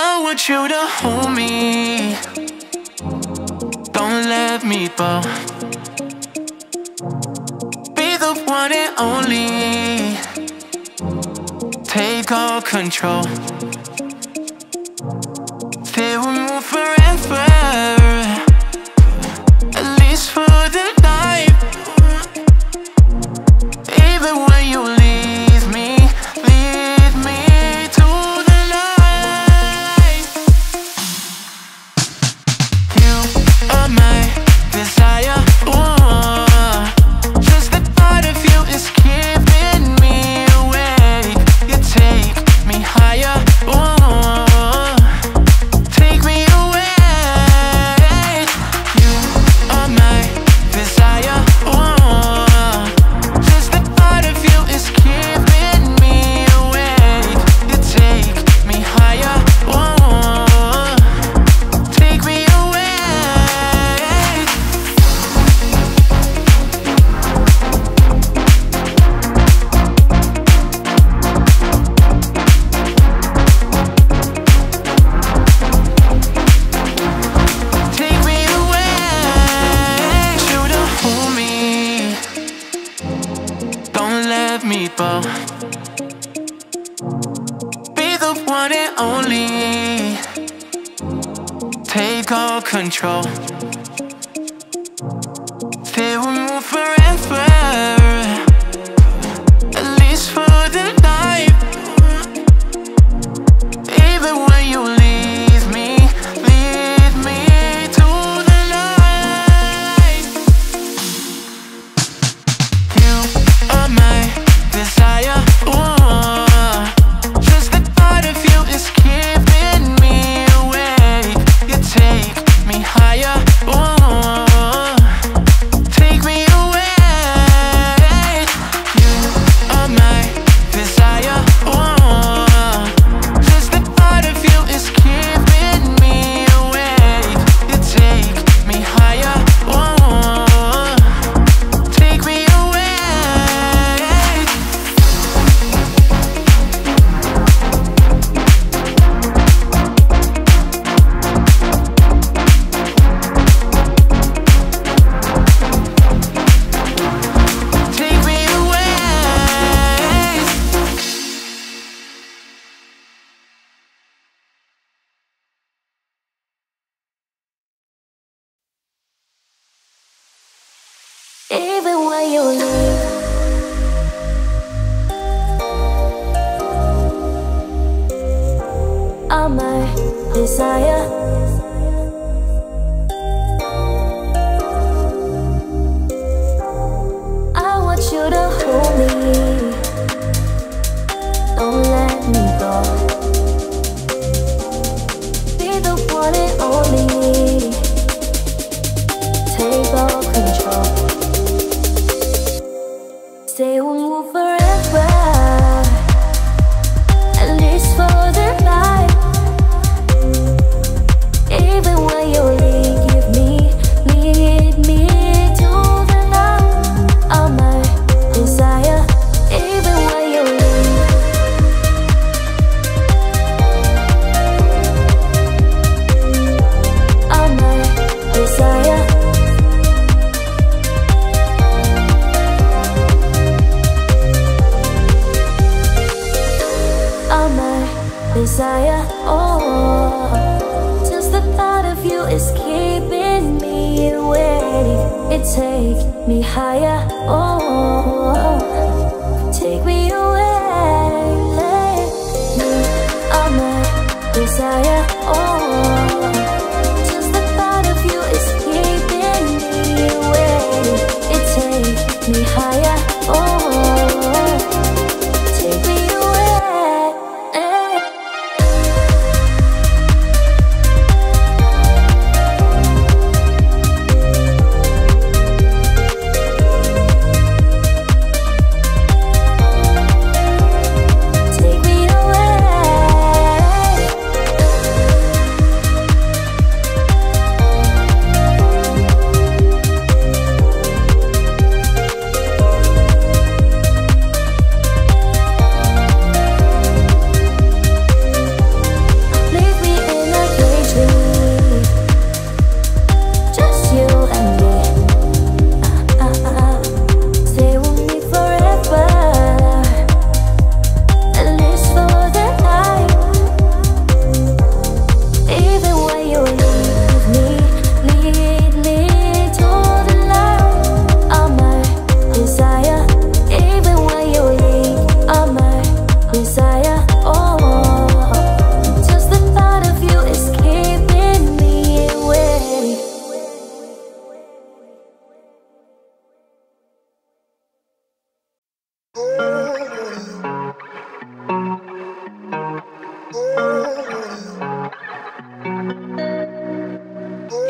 I want you to hold me. Don't let me go. Be the one and only. Take all control. They will move forever. go control. They will move forever. higher.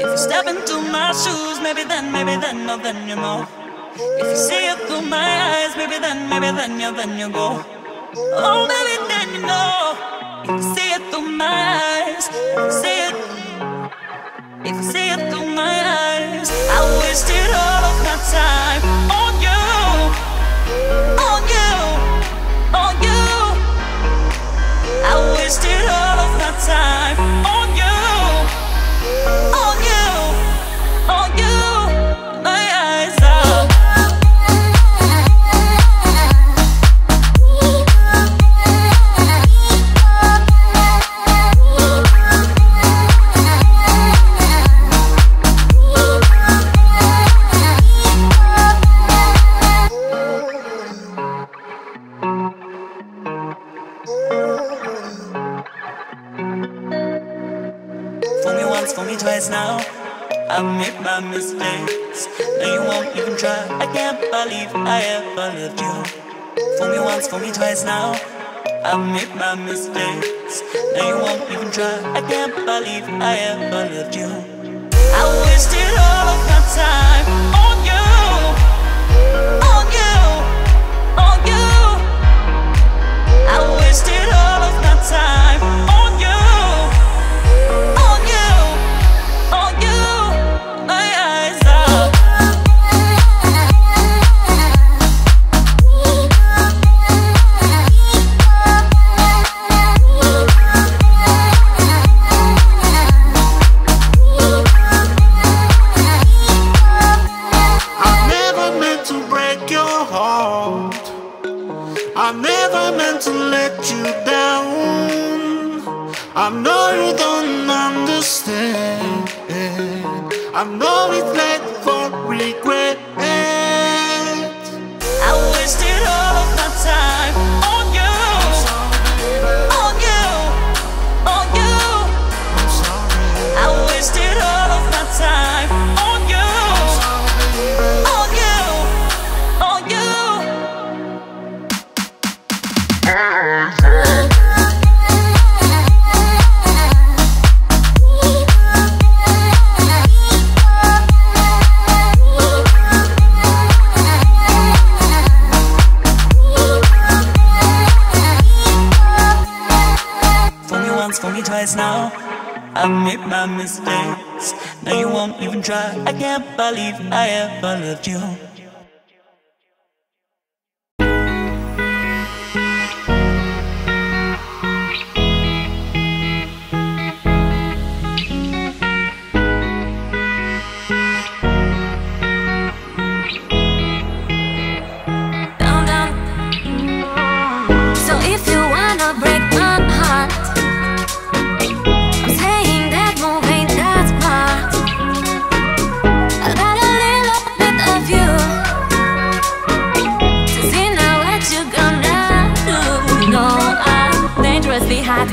If you step into my shoes, maybe then, maybe then, no, then you know. If you see it through my eyes, maybe then, maybe then, you, then you go. Oh, maybe then you know. If you see it through my eyes, see it, if you see it through my eyes, I wasted all of my time on you, on you, on you. I wasted all of my time believe I ever loved you. Fool me once, fool me twice now. I've made my mistakes. Now you won't even try. I can't believe I ever loved you. I wasted all of my time on you, on you, on you. I wasted all of my time fool me twice now. I've made my mistakes. Now you won't even try. I can't believe I ever loved you.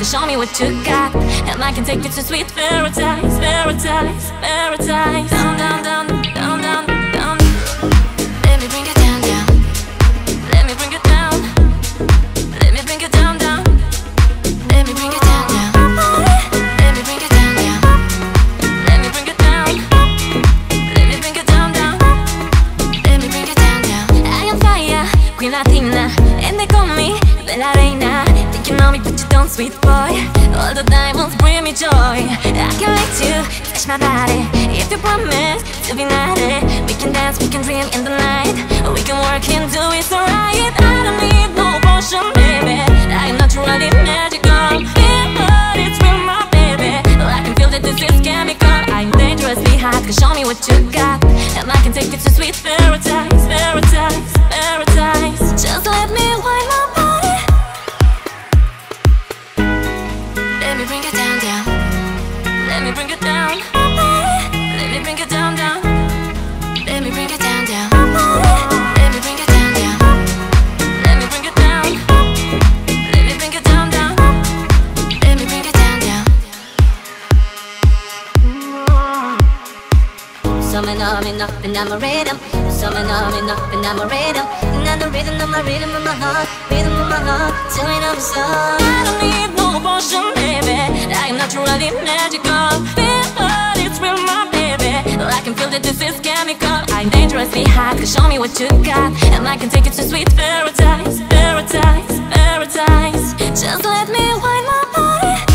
Show me what you got, and I can take you to sweet paradise, paradise, paradise. Down, down, down, don't, sweet boy. All the diamonds bring me joy. I can't let you touch my body if you promise to be naughty. We can dance, we can dream in the night. We can work and do it so right. I don't need no potion, baby. I'm naturally magical. But it's real, my baby. I can feel that this is chemical. I'm dangerously hot. Can show me what you got, and I can take you to sweet paradise, and I'm a rhythm. Summon on enough and I'm a rhythm. Na got the rhythm of my rhythm of my heart, rhythm of my heart, telling of a song. I don't need no potion, baby. I am naturally magical. Feel what it's real, my baby. I can feel that this is chemical. I'm dangerously hot. Show me what you got, and I can take you to sweet paradise, paradise, paradise. Just let me wind my body.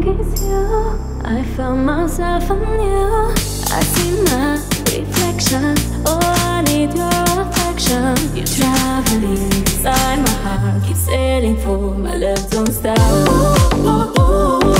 Is you. I found myself anew. I see my reflection. Oh, I need your affection. You're traveling inside my heart. Keep sailing for my love don't stop. I'm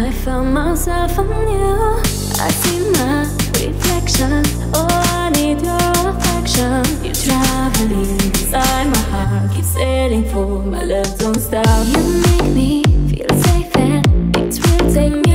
I found myself anew. I see my reflection. Oh, I need your affection. You're traveling inside my heart. Keep setting for my love don't stop. You make me feel safe and it's real. Take me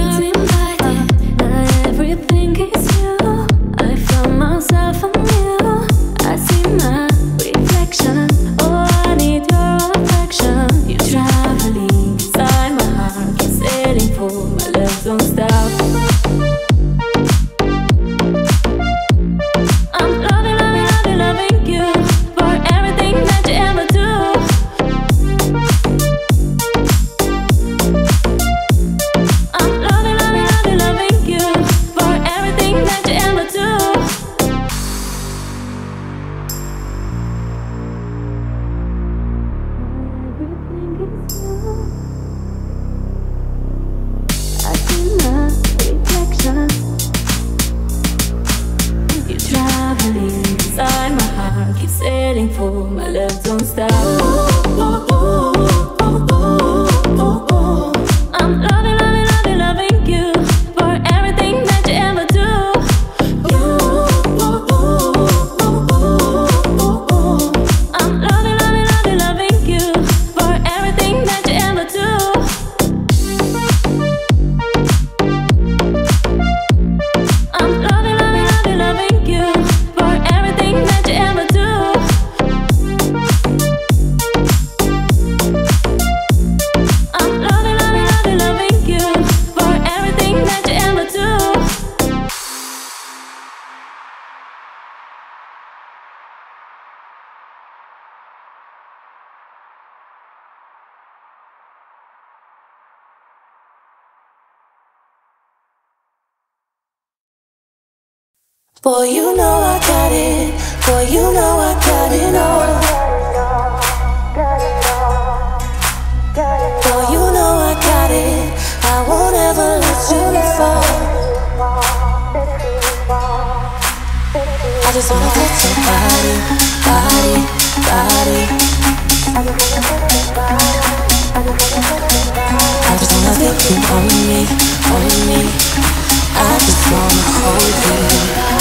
Keep sailing for my love don't stop. I'm Boy, you know I got it. Boy, you know I got it all. Boy, you know I got it. I won't ever let you fall. I just wanna touch your body, body, body. I just wanna feel you on me, on me. I just wanna hold you.